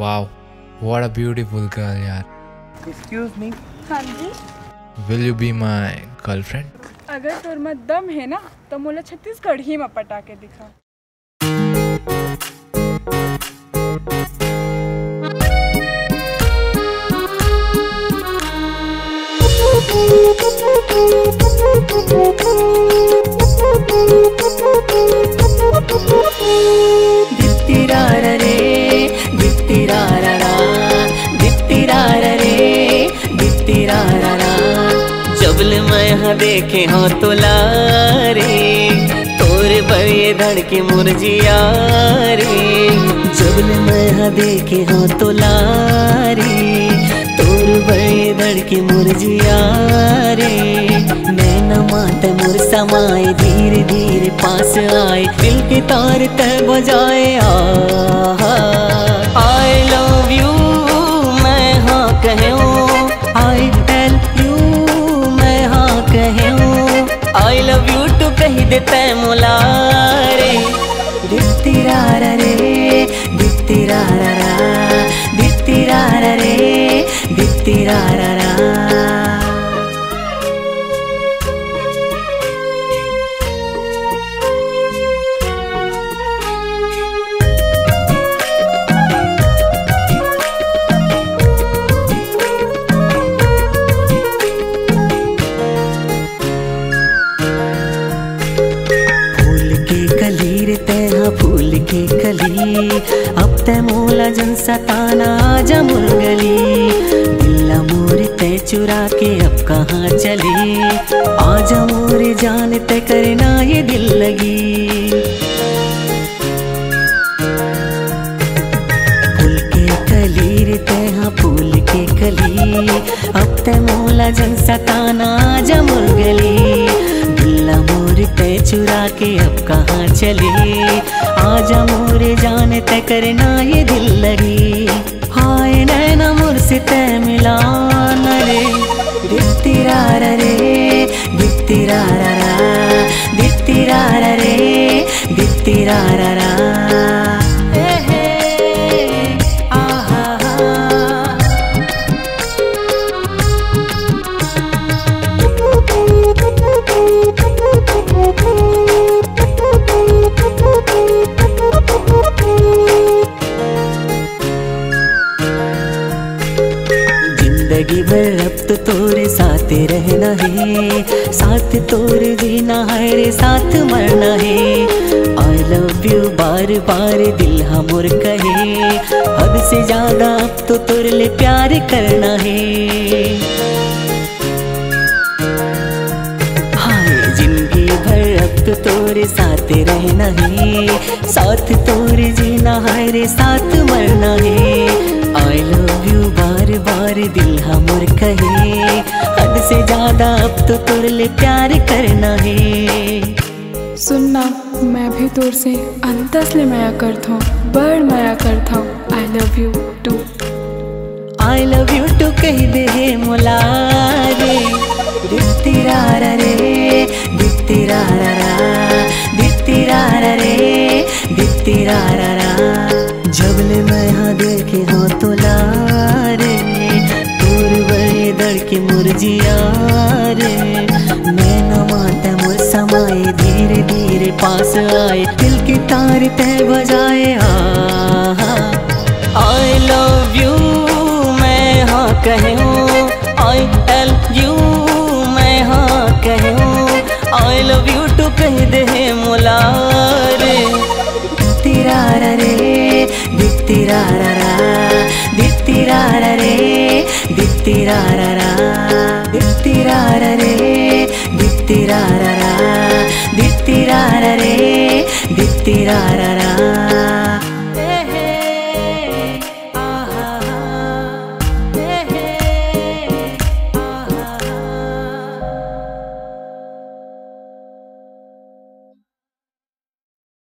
Wow what a beautiful girl यार excuse me हाँ जी। Will you be my girlfriend अगर तोर में दम है ना तो मोला छत्तीसगढ़ ही में पटा के दिखा। Thank you. देखे हाँ तो लारे, तोरे बड़े धड़के मुरझिया रे। जबल मैं यहाँ देखे हाँ तो लारे, तोर बड़े धड़के मुरझिया रे। नैना मात मुर समाए, धीरे धीरे पास आए, दिल के तार तय बजाए आई लव टू कह देते मुलारे दित्तिरारा रे के कली। अब ते मोला जन सताना आजा मुरगली। दिल्ला मोरे ते चुरा के अब कहाँ चली। आजा मोरे जान ते करना ये दिल लगी। फूल के कली रे तेहा फूल के कली। अब ते मोला जन सताना मुरगली। ते चुरा के अब कहाँ चले। आजा मोरे जाने ते करना ये दिल लगी। हाय नैना मुर से ते मिलान रे। दित्तिरारा रे दित्तिरारा रा। दित्तिरारा रे दित्तिरारा रा। ज़िंदगी भर अब तो तोरे साथ रहना है। साथ तोरे जीना है रे, साथ मरना है। आई लव यू बार बार दिल हम कहे। हद से ज़्यादा अब तो तोरे ले प्यार करना है। तोरे साथ रहना है। साथ तोरे जीना है रे साथ मरना है। आई लव यू बार बार दिल हमर कहे हद से ज़्यादा अब तो तोरे ले प्यार करना है। सुनना मैं भी तोर से अंतस ले माया करता हूँ बड़ माया करता हूँ। I love you too I love you too कह दे हे मुलारे। दित्तिरारा रे दित्तिरारा रा दित्तिरारा रा जबले मैं यहाँ देखे हो तो लारे। तोर के रे मैं न माता मुर समाए धीरे धीरे पास आए। दिल की तार तय बजाए आई लव यू मैं हाँ कहूँ आई एल यू मैं हाँ कहूँ आई लव यू टू कह दे दित्तिरारा रा दित्तिरारा रे दित्तिरारा रा दित्तिरारा